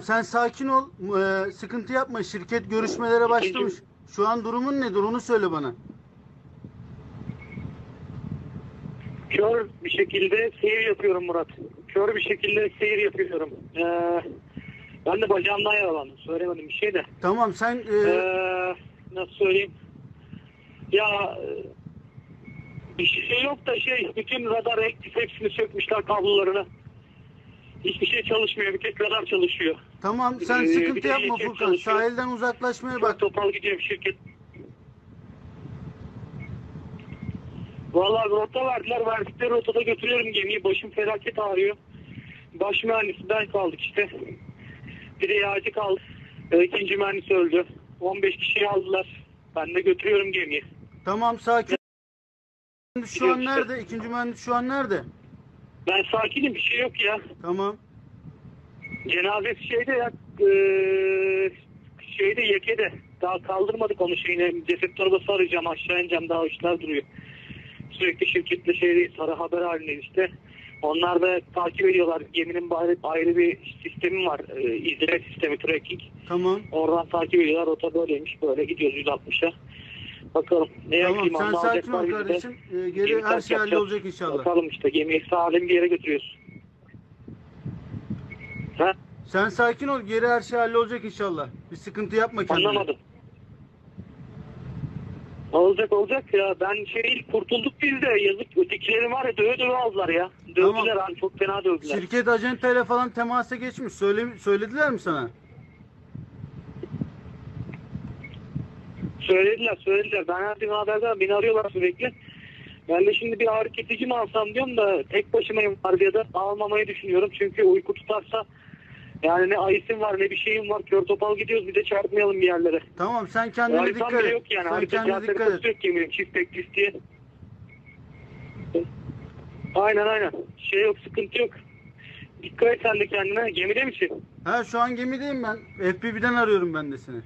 Sen sakin ol. Ee, sıkıntı yapma. Şirket görüşmelere başlamış. Şu an durumun nedir? Onu söyle bana. Kör bir şekilde seyir yapıyorum Murat. Kör bir şekilde seyir yapıyorum. Ee, ben de bacağımdan yaralandım. Söylemedim bir şey de. Tamam sen e, Ee, nasıl söyleyeyim? Ya e, bir şey yok da şey bütün radar aktif hepsini sökmüşler kablolarını. Hiçbir şey çalışmıyor. Bir tek radar çalışıyor. Tamam sen Ee, sıkıntı de yapma şirket Furkan. çalışıyor. Sahilden uzaklaşmaya bak. topal gidiyor bir şirket. Vallahi rota verdiler. Verdikleri rotada götürüyorum gemiyi. Başım felaket ağrıyor. Baş mühendisi ben kaldık işte. Bir de yağcı kaldı. Ee, İkinci mühendis öldü. 15 kişiyi aldılar. Ben de götürüyorum gemiyi. Tamam sakin. Şu an işte. nerede? İkinci mühendis şu an nerede? Ben sakinim bir şey yok ya. Tamam. Cenazesi şeyde ya eee, şeyde yekede. Daha kaldırmadık onu şeyine. Ceset torbası arayacağım aşağı ineceğim daha işler duruyor. Sürekli şirketle şeydeyiz sarı haber halindeyiz işte. Onlar da takip ediyorlar. Geminin ayrı, ayrı bir sistemi var. E, izleme sistemi tracking. Tamam. Oradan takip ediyorlar. Rota böyleymiş. Böyle gidiyoruz 160'a. Bakalım. Ne Tamam yapayım? sen sakin ol kardeşim. Ee, geri her şey hallolacak inşallah. Bakalım işte gemiyi salim bir yere götürüyoruz. Ha? Sen sakin ol. Geri her şey hallolacak inşallah. Bir sıkıntı yapma kendine. Anlamadım. Olacak olacak ya. Ben şey kurtulduk biz de. Yazık ötekileri var ya döve döve aldılar ya. Dövdüler Tamam. hani çok fena dövdüler. Şirket acenteyle falan temasa geçmiş. Söyle, söylediler mi sana? Söylediler söylediler. Ben her gün haberdar beni arıyorlar sürekli. Ben de şimdi bir ağrı kesici mi alsam diyorum da tek başımayım vardiyada almamayı düşünüyorum. Çünkü uyku tutarsa yani ne ayısım var ne bir şeyim var. Kör topal gidiyoruz bir de çarpmayalım bir yerlere. Tamam sen kendine Haritam dikkat et. yok yani. Sen Harita kendine dikkat et. yok geminin çift teklis diye. Aynen aynen. Şey yok sıkıntı yok. Dikkat et sen de kendine. Gemide misin? Ha şu an gemideyim ben. FPV'den arıyorum ben de seni.